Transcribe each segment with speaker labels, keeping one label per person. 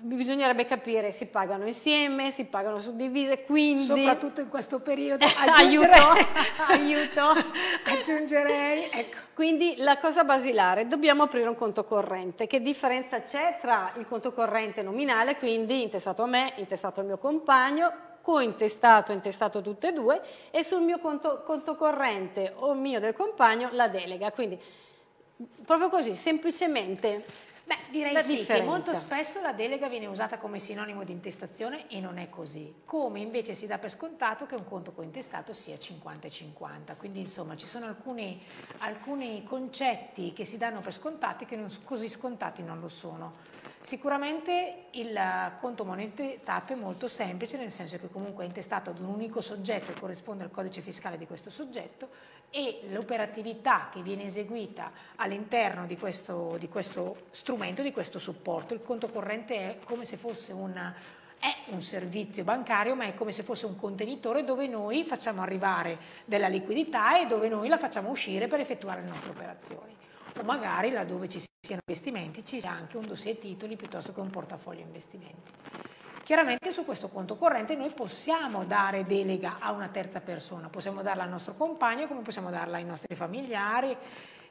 Speaker 1: bisognerebbe capire, si pagano insieme, si pagano suddivise, quindi...
Speaker 2: Soprattutto in questo periodo,
Speaker 1: aiuto, aiuto.
Speaker 2: aggiungerei, ecco.
Speaker 1: Quindi la cosa basilare, dobbiamo aprire un conto corrente. Che differenza c'è tra il conto corrente nominale, quindi intestato a me, intestato al mio compagno, cointestato, intestato tutte e due, e sul mio conto, conto corrente o mio del compagno la delega. Quindi proprio così, semplicemente
Speaker 2: Beh, direi la sì, differenza. che molto spesso la delega viene usata come sinonimo di intestazione e non è così. Come invece si dà per scontato che un conto cointestato sia 50 50. Quindi insomma ci sono alcuni, alcuni concetti che si danno per scontati che non, così scontati non lo sono. Sicuramente il conto monetato è molto semplice, nel senso che comunque è intestato ad un unico soggetto e corrisponde al codice fiscale di questo soggetto e l'operatività che viene eseguita all'interno di questo, di questo strumento, di questo supporto. Il conto corrente è come se fosse una, è un servizio bancario, ma è come se fosse un contenitore dove noi facciamo arrivare della liquidità e dove noi la facciamo uscire per effettuare le nostre operazioni. O magari laddove ci siano investimenti ci sia anche un dossier titoli piuttosto che un portafoglio investimenti. Chiaramente su questo conto corrente noi possiamo dare delega a una terza persona, possiamo darla al nostro compagno come possiamo darla ai nostri familiari,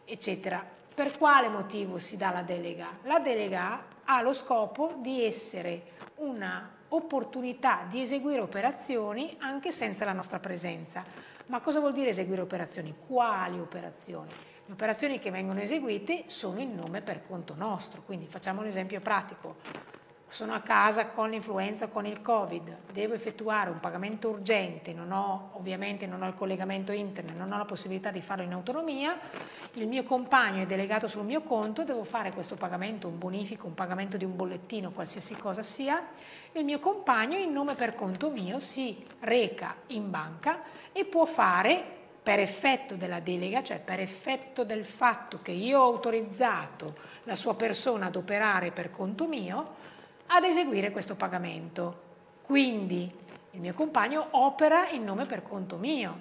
Speaker 2: eccetera. Per quale motivo si dà la delega? La delega ha lo scopo di essere un'opportunità di eseguire operazioni anche senza la nostra presenza. Ma cosa vuol dire eseguire operazioni? Quali operazioni? Le operazioni che vengono eseguite sono in nome per conto nostro, quindi facciamo un esempio pratico. Sono a casa con l'influenza, con il Covid, devo effettuare un pagamento urgente, non ho, ovviamente non ho il collegamento internet, non ho la possibilità di farlo in autonomia, il mio compagno è delegato sul mio conto, devo fare questo pagamento, un bonifico, un pagamento di un bollettino, qualsiasi cosa sia, il mio compagno in nome per conto mio si reca in banca e può fare per effetto della delega, cioè per effetto del fatto che io ho autorizzato la sua persona ad operare per conto mio, ad eseguire questo pagamento. Quindi il mio compagno opera in nome per conto mio.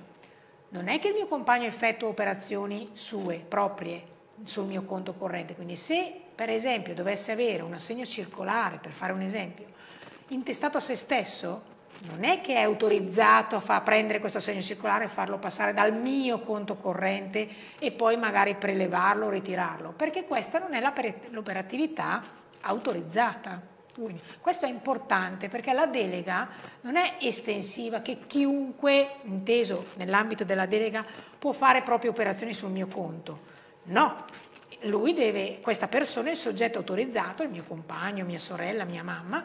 Speaker 2: Non è che il mio compagno effettua operazioni sue, proprie, sul mio conto corrente. Quindi se per esempio dovesse avere un assegno circolare, per fare un esempio, intestato a se stesso, non è che è autorizzato a far prendere questo assegno circolare e farlo passare dal mio conto corrente e poi magari prelevarlo o ritirarlo, perché questa non è l'operatività autorizzata. Quindi, questo è importante perché la delega non è estensiva che chiunque, inteso nell'ambito della delega, può fare proprie operazioni sul mio conto. No, lui deve, questa persona, il soggetto autorizzato, il mio compagno, mia sorella, mia mamma,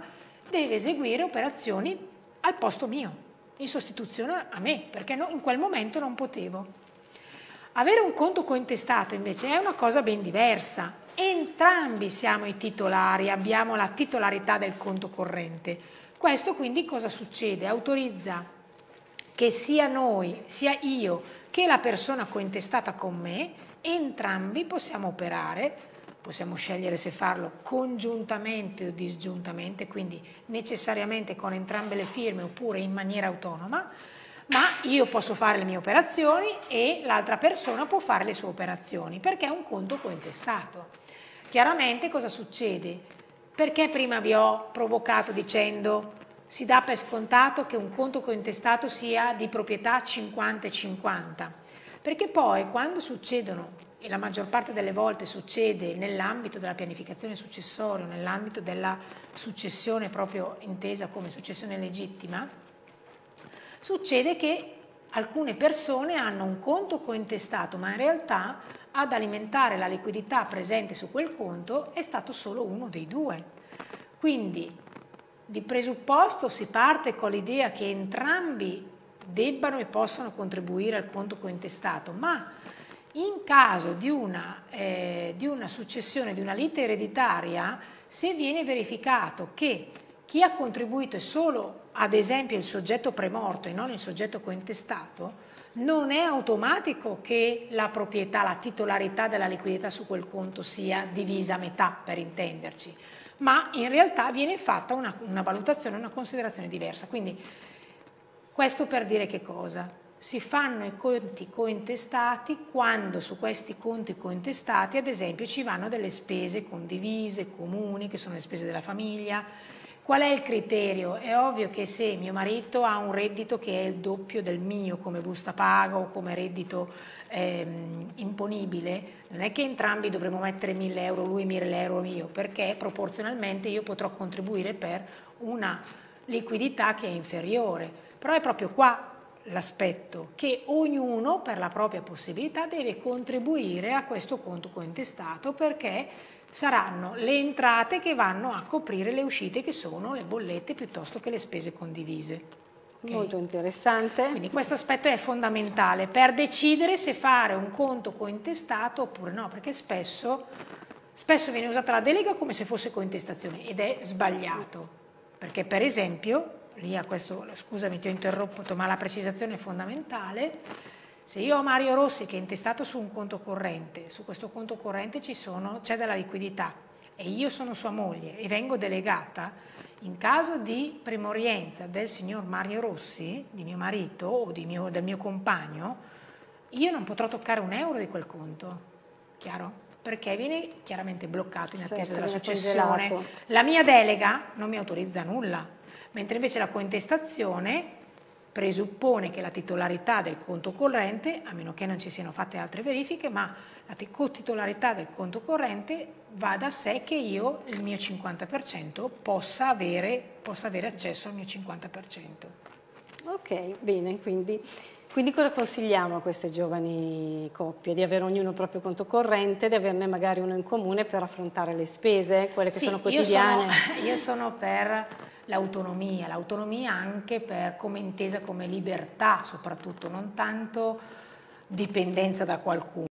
Speaker 2: deve eseguire operazioni al posto mio, in sostituzione a me, perché no, in quel momento non potevo. Avere un conto cointestato invece è una cosa ben diversa. Entrambi siamo i titolari, abbiamo la titolarità del conto corrente. Questo quindi cosa succede? Autorizza che sia noi, sia io, che la persona cointestata con me, entrambi possiamo operare, possiamo scegliere se farlo congiuntamente o disgiuntamente, quindi necessariamente con entrambe le firme oppure in maniera autonoma, ma io posso fare le mie operazioni e l'altra persona può fare le sue operazioni perché è un conto cointestato. Chiaramente cosa succede? Perché prima vi ho provocato dicendo si dà per scontato che un conto cointestato sia di proprietà 50-50? Perché poi quando succedono, e la maggior parte delle volte succede nell'ambito della pianificazione successoria, nell'ambito della successione proprio intesa come successione legittima, Succede che alcune persone hanno un conto cointestato, ma in realtà ad alimentare la liquidità presente su quel conto è stato solo uno dei due. Quindi di presupposto si parte con l'idea che entrambi debbano e possano contribuire al conto cointestato, ma in caso di una, eh, di una successione, di una lite ereditaria, se viene verificato che chi ha contribuito è solo, ad esempio, il soggetto premorto e non il soggetto cointestato, non è automatico che la proprietà, la titolarità della liquidità su quel conto sia divisa a metà, per intenderci, ma in realtà viene fatta una, una valutazione, una considerazione diversa. Quindi questo per dire che cosa? si fanno i conti cointestati quando su questi conti cointestati ad esempio ci vanno delle spese condivise, comuni, che sono le spese della famiglia. Qual è il criterio? È ovvio che se mio marito ha un reddito che è il doppio del mio come busta paga o come reddito ehm, imponibile, non è che entrambi dovremo mettere 1000 euro lui e 1000 euro io, perché proporzionalmente io potrò contribuire per una liquidità che è inferiore. Però è proprio qua l'aspetto che ognuno per la propria possibilità deve contribuire a questo conto cointestato perché saranno le entrate che vanno a coprire le uscite che sono le bollette piuttosto che le spese condivise.
Speaker 1: Okay. Molto interessante.
Speaker 2: Quindi questo aspetto è fondamentale per decidere se fare un conto cointestato oppure no, perché spesso, spesso viene usata la delega come se fosse cointestazione ed è sbagliato, perché per esempio lì a questo, scusami ti ho interrotto, ma la precisazione è fondamentale, se io ho Mario Rossi che è intestato su un conto corrente, su questo conto corrente c'è della liquidità e io sono sua moglie e vengo delegata, in caso di primorienza del signor Mario Rossi, di mio marito o mio, del mio compagno, io non potrò toccare un euro di quel conto, chiaro? Perché viene chiaramente bloccato in attesa certo, della successione. La mia delega non mi autorizza nulla, mentre invece la cointestazione presuppone che la titolarità del conto corrente, a meno che non ci siano fatte altre verifiche, ma la cotitolarità del conto corrente va da sé che io, il mio 50%, possa avere, possa avere accesso al mio 50%.
Speaker 1: Ok, bene, quindi, quindi cosa consigliamo a queste giovani coppie? Di avere ognuno il proprio conto corrente, di averne magari uno in comune per affrontare le spese, quelle che
Speaker 2: sì,
Speaker 1: sono quotidiane?
Speaker 2: Io sono, io sono per l'autonomia, l'autonomia anche per, come intesa come libertà soprattutto, non tanto dipendenza da qualcuno.